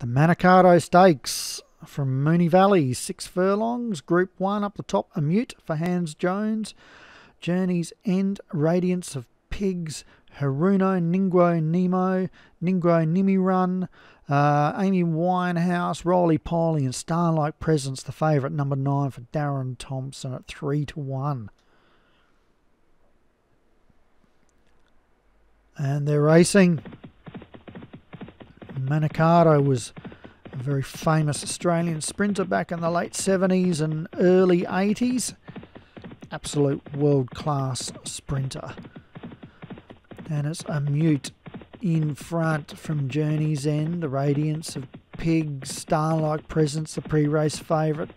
The Manikato Stakes from Moonee Valley, six furlongs, Group 1 up the top, a mute for Hans Jones. Journey's End, Radiance of Pigs, Haruno, Ningwo Nemo, Ningwo Nimi Run, uh, Amy Winehouse, Roly Poly, and Starlight Presence, the favourite, number nine for Darren Thompson at three to one. And they're racing. Manikato was a very famous Australian sprinter back in the late 70s and early 80s. Absolute world class sprinter. And it's a mute in front from Journey's End, the Radiance of Pigs, Starlight Presence, the pre race favourite.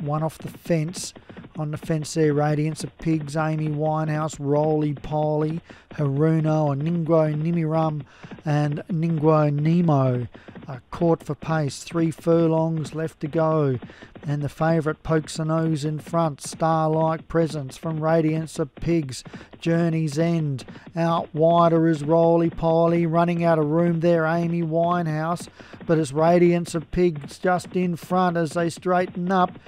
One off the fence. On the fence there, Radiance of Pigs, Amy Winehouse, Roly Poly, Haruno, and Ningwo Nimiram and Ningwo Nemo. Uh, caught for pace, three furlongs left to go. And the favourite pokes a nose in front. Starlight Presence from Radiance of Pigs. Journey's End. Out wider is Roly Poly. Running out of room there, Amy Winehouse. But it's Radiance of Pigs just in front as they straighten up.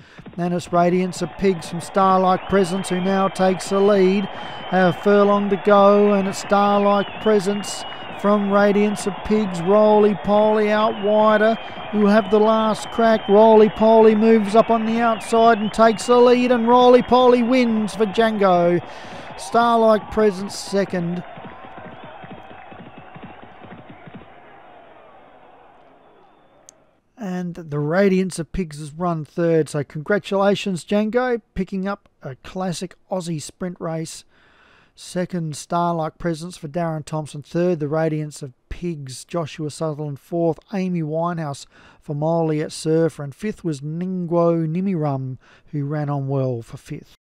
It's Radiance of Pigs from Starlight Presence who now takes the lead. A furlong to go and it's Starlight Presence from Radiance of Pigs. Roly Poly out wider, who have the last crack. Roly Poly moves up on the outside and takes the lead, and Roly Poly wins for Django. Starlight Presence second. And the Radiance of Pigs has run third. So congratulations, Django, picking up a classic Aussie sprint race. Second, Starlight Presence for Darren Thompson. Third, The Radiance of Pigs, Joshua Sutherland. Fourth, Amy Winehouse for Molly at Surfer. And fifth was Ningwo Nimirum, who ran on well for fifth.